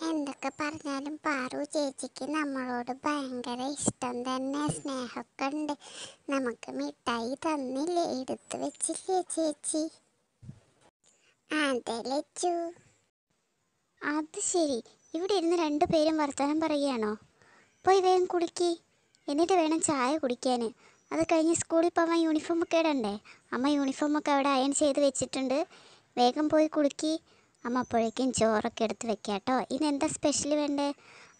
എന്തൊക്കെ പറഞ്ഞാലും പാറു ചേച്ചിക്ക് നമ്മളോട് ഭയങ്കര ഇഷ്ടം തന്നെ. സ്നേഹമൊക്കെ ഉണ്ട്. നമുക്ക് മിഠായി തന്നില്ലേ? എടുത്തു വെച്ചില്ലേ ചേച്ചി? അതെ അത് ശരി. ഇവിടെ ഇരുന്ന് രണ്ടു പേരും വർത്തമാനം പറയുകയാണോ? പോയി വേഗം കുളിക്കി. എന്നിട്ട് വേണം ചായ കുടിക്കാൻ അത് കഴിഞ്ഞ് സ്കൂളിൽ പോകാൻ യൂണിഫോം ഒക്കെ ഇടണ്ടേ? അമ്മ യൂണിഫോമൊക്കെ അവിടെ അയൺ ചെയ്ത് വെച്ചിട്ടുണ്ട്. വേഗം പോയി കുടുക്കി അമ്മ അപ്പോഴേക്കും ചോറൊക്കെ എടുത്ത് വെക്കാം കേട്ടോ. ഇനി എന്താ സ്പെഷ്യൽ വേണ്ടേ?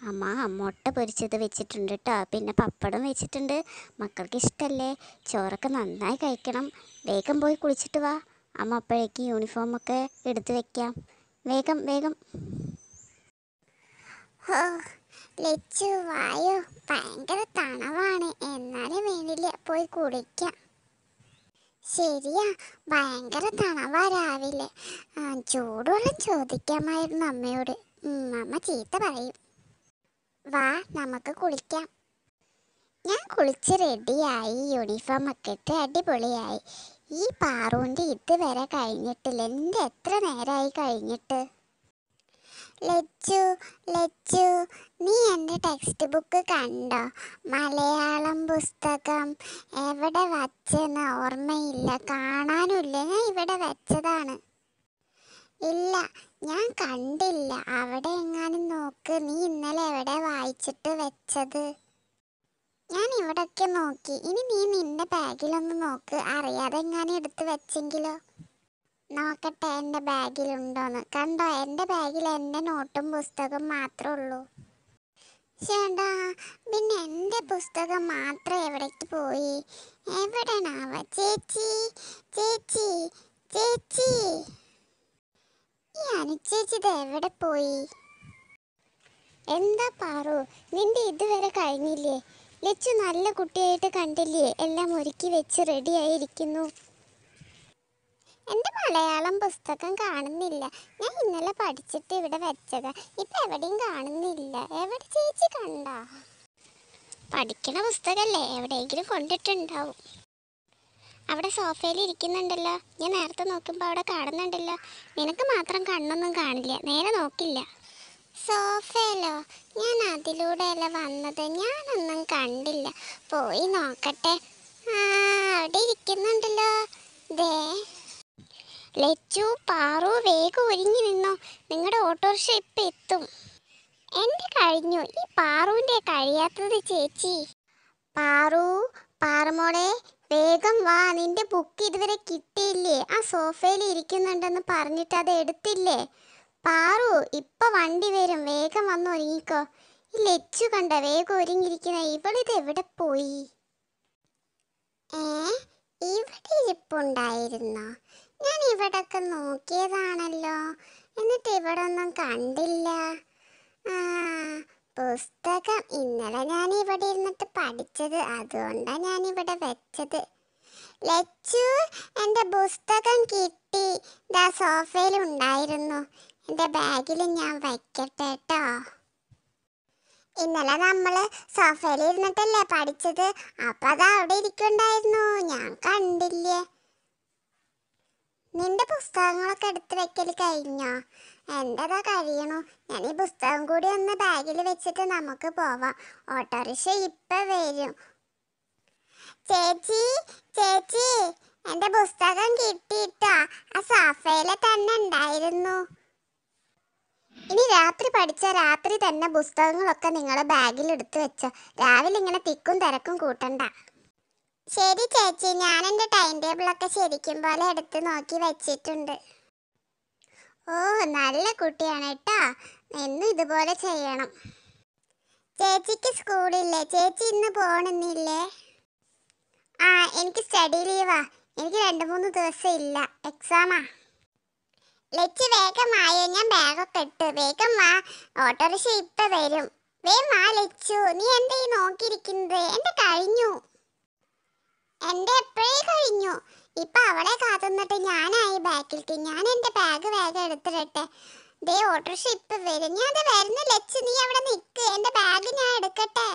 അമ്മ മുട്ട പൊരിച്ചത് വെച്ചിട്ടുണ്ട് കേട്ടോ. പിന്നെ പപ്പടം വെച്ചിട്ടുണ്ട്. മക്കൾക്ക് ഇഷ്ടമല്ലേ ചോറൊക്കെ നന്നായി കഴിക്കണം. വേഗം പോയി കുളിച്ചിട്ട് വാ. അമ്മ അപ്പോഴേക്കും യൂണിഫോമൊക്കെ എടുത്ത് വെക്കാം വേഗം വേഗം. ലച്ചു വായോ. ഭയങ്കര തണവാണ്. എന്നാലും വേണ്ടില്ല പോയി കുടിക്കാം ശരിയാ. ഭയങ്കര തണവാ രാവിലെ. ചൂടുവെള്ളം ചോദിക്കാമായിരുന്നു അമ്മയോട്. അമ്മ ചീത്ത പറയും. വാ നമുക്ക് കുളിക്കാം. ഞാൻ കുളിച്ച് റെഡിയായി. യൂണിഫോം ഒക്കെ ഇട്ട് അടിപൊളിയായി. ഈ പാറുവിന്റെ ഇതുവരെ കഴിഞ്ഞിട്ടില്ല. എന്റെ എത്ര നേരമായി കഴിഞ്ഞിട്ട്? ലച്ചു ലച്ചു നീ എന്റെ ടെക്സ്റ്റ് ബുക്ക് കണ്ടോ? മലയാളം പുസ്തകം എവിടെ വച്ചെന്ന് ഓർമ്മയില്ല. കാണാനുമില്ല. ഞാൻ ഇവിടെ വെച്ചതാണ്. ഇല്ല ഞാൻ കണ്ടില്ല. അവിടെ എങ്ങാനും നോക്ക്. നീ ഇന്നലെ എവിടെ വായിച്ചിട്ട് വെച്ചത്? ഞാൻ ഇവിടെയൊക്കെ നോക്കി. ഇനി നീ നിന്റെ ബാഗിലൊന്ന് നോക്ക്. അറിയാതെ എങ്ങാനും എടുത്ത് വെച്ചെങ്കിലോ? നോക്കട്ടെ എന്റെ ബാഗിലുണ്ടോന്ന്. കണ്ടോ എന്റെ ബാഗിൽ എന്റെ നോട്ടും പുസ്തകം മാത്രമേ ഉള്ളൂ. ചേട്ടാ പിന്നെ എന്റെ പുസ്തകം മാത്രം എവിടേക്ക് പോയി? എവിടെയാണാവ ചേച്ചി ചേച്ചി ചേച്ചി. ഈ അനുചേച്ചി ഇത് എവിടെ പോയി? എന്താ പാറു നിന്റെ ഇതുവരെ കഴിഞ്ഞില്ലേ? ലച്ചു നല്ല കുട്ടിയായിട്ട് കണ്ടില്ലേ? എല്ലാം ഒരുക്കി വെച്ച് റെഡിയായിരിക്കുന്നു എന്റെ മലയാളം പുസ്തകം കാണുന്നില്ല. ഞാൻ ഇന്നലെ പഠിച്ചിട്ട് ഇവിടെ വെച്ചതാ. ഇപ്പം എവിടെയും കാണുന്നില്ല. എവിടെ ചേച്ചി കണ്ട? പഠിക്കണ പുസ്തകമല്ലേ എവിടെയെങ്കിലും കൊണ്ടിട്ടുണ്ടാവും. അവിടെ സോഫയിൽ ഇരിക്കുന്നുണ്ടല്ലോ. ഞാൻ നേരത്തെ നോക്കുമ്പോൾ അവിടെ കാണുന്നുണ്ടല്ലോ. നിനക്ക് മാത്രം കണ്ണൊന്നും കാണില്ല. നേരെ നോക്കില്ല. സോഫയിലോ? ഞാൻ അതിലൂടെയല്ല വന്നത്. ഞാനൊന്നും കണ്ടില്ല. പോയി നോക്കട്ടെ. ആ അവിടെ ഇരിക്കുന്നുണ്ടല്ലോ. ദേ. ലച്ചു പാറു വേഗം ഒരുങ്ങി നിന്നോ. നിങ്ങളുടെ ഓട്ടോറിക്ഷ ഇപ്പം എത്തും. എന്റെ കഴിഞ്ഞു. ഈ പാറുവിന്റെ കഴിയാത്തത് ചേച്ചി. പാറു പാറുമോളെ വേഗം വാ. നിന്റെ ബുക്ക് ഇതുവരെ കിട്ടിയില്ലേ? ആ സോഫയിൽ ഇരിക്കുന്നുണ്ടെന്ന് പറഞ്ഞിട്ട് അത് എടുത്തില്ലേ? പാറു ഇപ്പൊ വണ്ടി വരും. വേഗം വന്ന് ഒരുങ്ങിക്കോ. ഈ ലച്ചു കണ്ട വേഗം ഒരുങ്ങിയിരിക്കുന്ന ഇവളിത് എവിടെ പോയി? ഏ? ഇവിടെ ഇരിപ്പുണ്ടായിരുന്നോ? ഞാൻ ഇവിടൊക്കെ നോക്കിയതാണല്ലോ. എന്നിട്ട് ഇവിടെ ഒന്നും കണ്ടില്ല പുസ്തകം ഇന്നലെ ഞാൻ ഇവിടെ ഇരുന്നിട്ട് പഠിച്ചത്. അതുകൊണ്ടാണ് ഞാൻ ഇവിടെ വെച്ചത്. ലച്ചു എന്റെ പുസ്തകം കിട്ടി. ദാ സോഫയിൽ ഉണ്ടായിരുന്നു. എന്റെ ബാഗിൽ ഞാൻ വയ്ക്കട്ടെ കേട്ടോ ഇന്നലെ നമ്മൾ സോഫയിൽ ഇരുന്നിട്ടല്ലേ പഠിച്ചത്. അപ്പം അത് അവിടെ ഇരിക്കുന്നുണ്ടായിരുന്നു. ഞാൻ കണ്ടില്ലേ. നിന്റെ പുസ്തകങ്ങളൊക്കെ എടുത്ത് വെക്കൽ കഴിഞ്ഞോ? എന്റെതാ കഴിയണു? ഞാൻ ഈ പുസ്തകം കൂടി ഒന്ന് ബാഗിൽ വെച്ചിട്ട് നമുക്ക് പോവാം. ഓട്ടോറിക്ഷ ഇപ്പൊ വരും. ചേച്ചി ചേച്ചി എന്റെ പുസ്തകം കിട്ടിയിട്ടാ ആ സഫയിലെ തന്നെ ഉണ്ടായിരുന്നു. ഇനി രാത്രി പഠിച്ച രാത്രി തന്നെ പുസ്തകങ്ങളൊക്കെ നിങ്ങളെ ബാഗിൽ എടുത്തു വെച്ചോ. രാവിലെ ഇങ്ങനെ തിക്കും തിരക്കും കൂട്ടണ്ട. ശരി ചേച്ചി ഞാൻ എന്റെ ടൈം ടേബിളൊക്കെ ശരിക്കും പോലെ എടുത്ത് നോക്കി വെച്ചിട്ടുണ്ട്. ഓ നല്ല കുട്ടിയാണ് കേട്ടോ. എന്നും ഇതുപോലെ ചെയ്യണം. ചേച്ചിക്ക് സ്കൂളില്ലേ ചേച്ചി ഇന്ന് പോണെന്നില്ലേ? ആ എനിക്ക് സ്റ്റഡി ലീവാ എനിക്ക് രണ്ട് മൂന്ന് ദിവസം ഇല്ല. എക്സാമാ ലച്ച് വേഗമായോ ഞാൻ ബാഗൊക്കെ ഇട്ട്. വേഗം വാ. ഓട്ടോറിക്ഷ ഇപ്പം വരും. വേഗം വാ ലച്ചു. നീ എന്താ ഈ നോക്കിയിരിക്കുന്നത്? എന്റെ കഴിഞ്ഞു. എന്റെ എപ്പോഴേ കഴിഞ്ഞു? ഇപ്പൊ അവളെ കാത്തുന്നിട്ട് ഞാനായി ബാക്കിലേക്ക് ഞാൻ എന്റെ ബാഗ് വേഗം എടുത്തിടട്ടെ. ദേ ഓട്ടോറിക്ഷ ഇപ്പൊ വരും. ഞാൻ അത് വരുന്ന ലച്ചു നീ അവിടെ നിക്ക്. എന്റെ ബാഗ് ഞാൻ എടുക്കട്ടെ.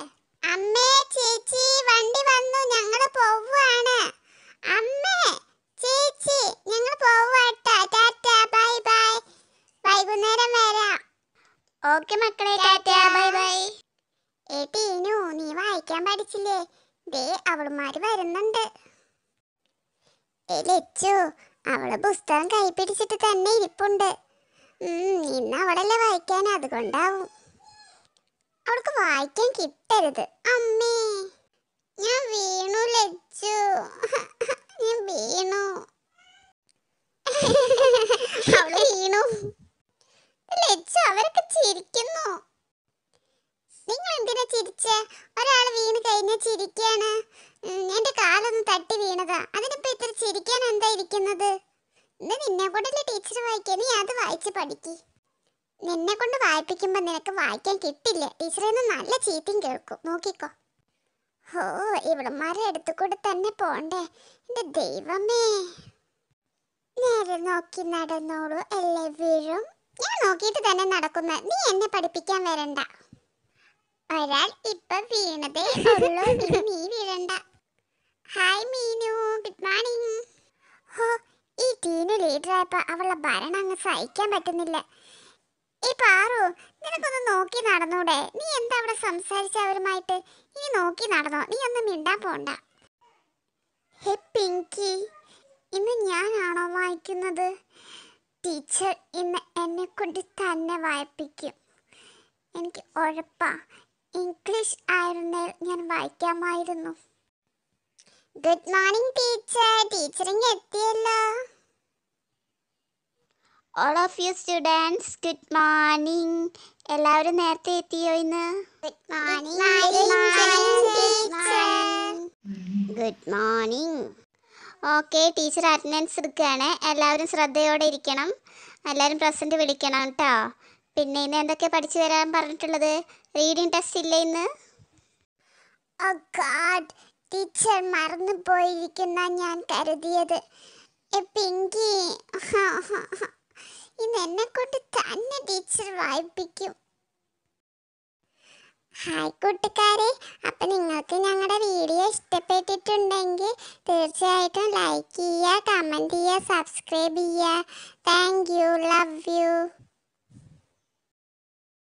അമ്മേ ചേച്ചി വണ്ടി വന്നു. ഞങ്ങൾ പോവുകയാണ് അമ്മേ ചേച്ചി ഞങ്ങൾ പോവാട്ടാ ടാറ്റ ബൈ ബൈ. വൈകുന്നേരം വരാം. ഓക്കെ മക്കളെ ടാറ്റ ബൈ ബൈ. ഏ ടീനു നീ വായിക്കാൻ പഠിച്ചില്ലേ? ദേ അവളുമാര് വരുന്നുണ്ട്. ലച്ചു അവൾ പുസ്തകം കൈ പിടിച്ചിട്ട് തന്നെ ഇരിപ്പുണ്ട്. ഇന്ന് അവളല്ലേ വായിക്കാൻ? അതുകൊണ്ടാവും. അവൾക്ക് വായിക്കാൻ കിട്ടരുത്. അമ്മേ ഞാൻ വീണു ലച്ചു. ഞാൻ വീണു. അവൾ വീണു. ലച്ചു അവരൊക്കെ ചിരിക്കുന്നു. നിങ്ങൾ എന്തിനാ ചിരിച്ചേ? ഒരാൾ വീണ് കഴിഞ്ഞ ചിരിക്കാണ് എന്റെ കാലൊന്ന് തട്ടി വീണതാ. അതിനിപ്പോ ഇത്ര ചിരിക്കാൻ എന്താ ഇരിക്കുന്നത്? ഇന്ന് നിന്നെ കൊണ്ടല്ലേ ടീച്ചർ വായിക്കാൻ നീ അത് വായിച്ച് പഠിക്കി. നിന്നെ കൊണ്ട് വായിപ്പിക്കുമ്പോ നിനക്ക് വായിക്കാൻ കിട്ടില്ല. ടീച്ചറിൽ നിന്ന് നല്ല ചീത്തയും കേൾക്കും. നോക്കിക്കോ. ഓ ഇവിടന്മാരെ അടുത്ത് കൂടെ തന്നെ പോണ്ടേ. എന്റെ ദൈവമേ. നേരെ നോക്കി നടന്നോളൂ. വീഴും. ഞാൻ നോക്കിയിട്ട് തന്നെ നടക്കുന്ന. നീ എന്നെ പഠിപ്പിക്കാൻ വരണ്ട. ഒരാൾ ഇപ്പൊ വീണതേ ഉള്ളൂ. നീ വീഴണ്ട. ഹായ് മീനു. ഗുഡ് മോർണിംഗ് ഹോ ഈ ടീന് ലീഡറായപ്പോ അവളുടെ ഭരണം അങ്ങ് സഹിക്കാൻ പറ്റുന്നില്ല. ഈ പാറു നിനക്കൊന്ന് നോക്കി നടന്നൂടെ? നീ എന്താ അവിടെ സംസാരിച്ച അവരുമായിട്ട്? ഇനി നോക്കി നടന്നോ? നീ ഒന്നും മിണ്ടാൻ പോണ്ട. ഹേ പിങ്കി. ഇന്ന് ഞാനാണോ വായിക്കുന്നത്? ടീച്ചർ ഇന്ന് എന്നെ കൊണ്ട് തന്നെ വായിപ്പിക്കും. എനിക്ക് ഉഴപ്പാ. ഇംഗ്ലീഷ് ആയിരുന്നെ ഞാൻ വായിക്കാമായിരുന്നു. ഗുഡ് മോർണിംഗ് ടീച്ചർ ടീച്ചറിങ് എത്തിയല്ലോ. All of you students good morning എല്ലാവരും നേരത്തെ എത്തിയോ ഇന്ന്? Good morning good morning okay teacher attendance എടുക്കുകയാണ്. എല്ലാവരും ശ്രദ്ധയോടെ ഇരിക്കണം. എല്ലാവരും പ്രസന്റ് വിളിക്കണം കേട്ടോ പിന്നെ ഇന്ന് എന്തൊക്കെ പഠിച്ചു വരാൻ പറഞ്ഞിട്ടുള്ളത്? റീഡിംഗ് ടെസ്റ്റ് ഇല്ലേ ഇന്ന്? ടീച്ചർ മറന്നു പോയിരിക്കുന്ന ഞാൻ കരുതിയത്. പിങ്കി ഇന്ന് എന്നെ കൊണ്ട് തന്നെ ടീച്ചർ വായിപ്പിക്കും. ഹായ് കൂട്ടുകാരെ. അപ്പം നിങ്ങൾക്ക് ഞങ്ങളുടെ വീഡിയോ ഇഷ്ടപ്പെട്ടിട്ടുണ്ടെങ്കിൽ തീർച്ചയായിട്ടും ലൈക്ക് ചെയ്യുക കമന്റ് ചെയ്യുക സബ്സ്ക്രൈബ് ചെയ്യുക. Thank you love you